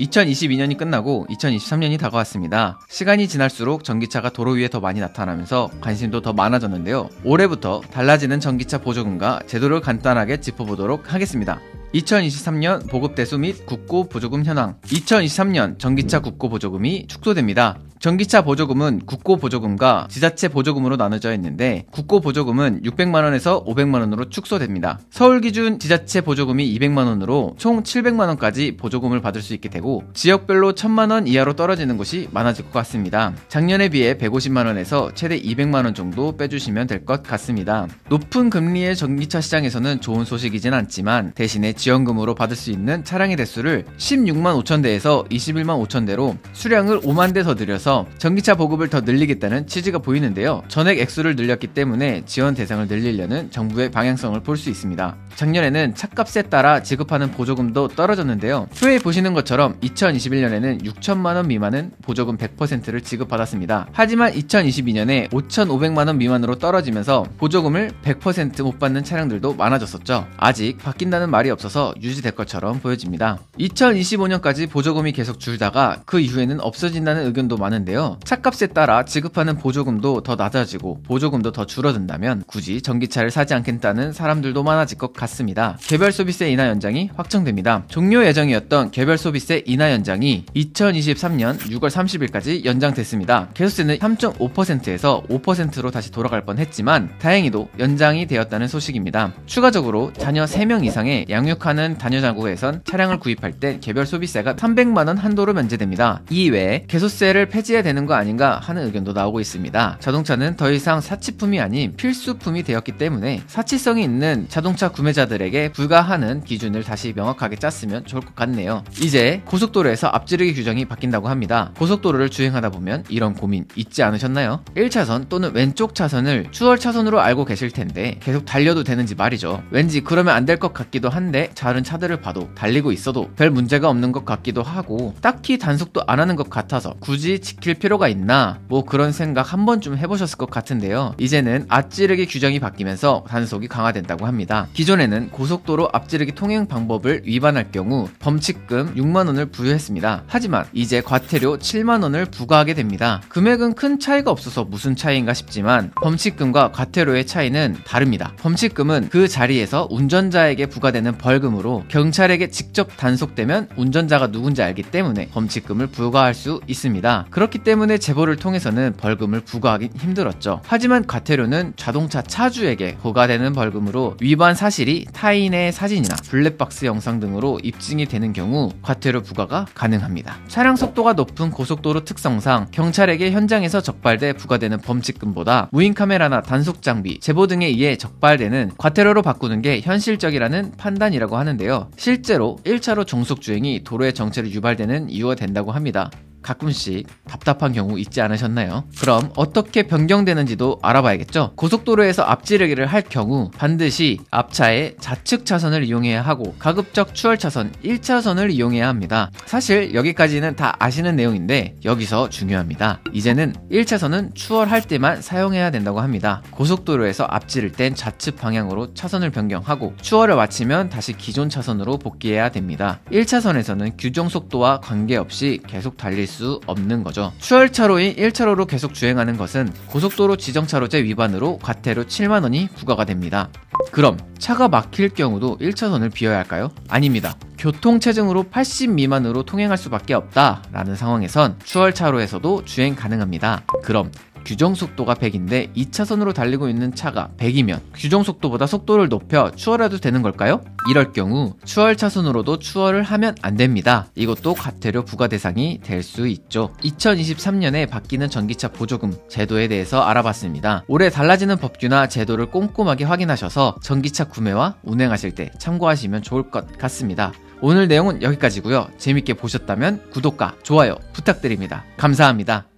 2022년이 끝나고 2023년이 다가왔습니다. 시간이 지날수록 전기차가 도로 위에 더 많이 나타나면서 관심도 더 많아졌는데요. 올해부터 달라지는 전기차 보조금과 제도를 간단하게 짚어보도록 하겠습니다. 2023년 보급 대수 및 국고 보조금 현황 2023년 전기차 국고 보조금이 축소됩니다. 전기차 보조금은 국고 보조금과 지자체 보조금으로 나눠져 있는데 국고 보조금은 600만 원에서 500만 원으로 축소됩니다. 서울 기준 지자체 보조금이 200만 원으로 총 700만 원까지 보조금을 받을 수 있게 되고 지역별로 1000만 원 이하로 떨어지는 곳이 많아질 것 같습니다. 작년에 비해 150만 원에서 최대 200만 원 정도 빼주시면 될 것 같습니다. 높은 금리의 전기차 시장에서는 좋은 소식이진 않지만 대신에 지원금으로 받을 수 있는 차량의 대수를 16만 5천 대에서 21만 5천 대로 수량을 5만 대 더 늘려서 전기차 보급을 더 늘리겠다는 취지가 보이는데요. 전액 액수를 늘렸기 때문에 지원 대상을 늘리려는 정부의 방향성을 볼 수 있습니다. 작년에는 차값에 따라 지급하는 보조금도 떨어졌는데요. 후에 보시는 것처럼 2021년에는 6천만 원 미만은 보조금 100%를 지급받았습니다. 하지만 2022년에 5,500만 원 미만으로 떨어지면서 보조금을 100%못 받는 차량들도 많아졌었죠. 아직 바뀐다는 말이 없어서 유지될 것처럼 보여집니다. 2025년까지 보조금이 계속 줄다가 그 이후에는 없어진다는 의견도 많은데 요. 차값에 따라 지급하는 보조금도 더 낮아지고 보조금도 더 줄어든다면 굳이 전기차를 사지 않겠다는 사람들도 많아질 것 같습니다. 개별 소비세 인하 연장이 확정됩니다. 종료 예정이었던 개별 소비세 인하 연장이 2023년 6월 30일까지 연장됐습니다. 개소세는 3.5%에서 5%로 다시 돌아갈 뻔 했지만 다행히도 연장이 되었다는 소식입니다. 추가적으로 자녀 3명 이상의 양육하는 다녀자국에선 차량을 구입할 때 개별 소비세가 300만 원 한도로 면제됩니다. 이외에 개소세를 폐지 해야 되는 거 아닌가 하는 의견도 나오고 있습니다. 자동차는 더 이상 사치품이 아닌 필수품이 되었기 때문에 사치성이 있는 자동차 구매자들에게 불가하는 기준을 다시 명확하게 짰으면 좋을 것 같네요. 이제 고속도로에서 앞지르기 규정이 바뀐다고 합니다. 고속도로를 주행하다 보면 이런 고민 있지 않으셨나요? 1차선 또는 왼쪽 차선을 추월 차선으로 알고 계실 텐데 계속 달려도 되는지 말이죠. 왠지 그러면 안 될 것 같기도 한데 다른 차들을 봐도 달리고 있어도 별 문제가 없는 것 같기도 하고 딱히 단속도 안 하는 것 같아서 굳이 지킬 필요가 있나 뭐 그런 생각 한 번쯤 해보셨을 것 같은데요. 이제는 앞지르기 규정이 바뀌면서 단속이 강화된다고 합니다. 기존에는 고속도로 앞지르기 통행 방법을 위반할 경우 범칙금 6만원을 부여했습니다. 하지만 이제 과태료 7만원을 부과하게 됩니다. 금액은 큰 차이가 없어서 무슨 차이인가 싶지만 범칙금과 과태료의 차이는 다릅니다. 범칙금은 그 자리에서 운전자에게 부과되는 벌금으로 경찰에게 직접 단속되면 운전자가 누군지 알기 때문에 범칙금을 부과할 수 있습니다. 그렇 기 때문에 제보를 통해서는 벌금을 부과하기 힘들었죠. 하지만 과태료는 자동차 차주에게 부과되는 벌금으로 위반 사실이 타인의 사진이나 블랙박스 영상 등으로 입증이 되는 경우 과태료 부과가 가능합니다. 차량 속도가 높은 고속도로 특성상 경찰에게 현장에서 적발돼 부과되는 범칙금보다 무인 카메라나 단속 장비, 제보 등에 의해 적발되는 과태료로 바꾸는 게 현실적이라는 판단이라고 하는데요. 실제로 1차로 종속 주행이 도로의 정체로 유발되는 이유가 된다고 합니다. 가끔씩 답답한 경우 있지 않으셨나요? 그럼 어떻게 변경되는지도 알아봐야겠죠? 고속도로에서 앞지르기를 할 경우 반드시 앞차의 좌측 차선을 이용해야 하고 가급적 추월 차선 1차선을 이용해야 합니다. 사실 여기까지는 다 아시는 내용인데 여기서 중요합니다. 이제는 1차선은 추월할 때만 사용해야 된다고 합니다. 고속도로에서 앞지를 땐 좌측 방향으로 차선을 변경하고 추월을 마치면 다시 기존 차선으로 복귀해야 됩니다. 1차선에서는 규정 속도와 관계없이 계속 달릴 수 없는 거죠. 추월차로인 1차로로 계속 주행하는 것은 고속도로 지정차로제 위반으로 과태료 7만원이 부과가 됩니다. 그럼 차가 막힐 경우도 1차선을 비워야 할까요? 아닙니다. 교통체증으로 80 미만으로 통행할 수밖에 없다라는 상황에선 추월차로에서도 주행 가능합니다. 그럼 규정 속도가 100인데 2차선으로 달리고 있는 차가 100이면 규정 속도보다 속도를 높여 추월해도 되는 걸까요? 이럴 경우 추월 차선으로도 추월을 하면 안 됩니다. 이것도 과태료 부과 대상이 될 수 있죠. 2023년에 바뀌는 전기차 보조금 제도에 대해서 알아봤습니다. 올해 달라지는 법규나 제도를 꼼꼼하게 확인하셔서 전기차 구매와 운행하실 때 참고하시면 좋을 것 같습니다. 오늘 내용은 여기까지고요. 재밌게 보셨다면 구독과 좋아요 부탁드립니다. 감사합니다.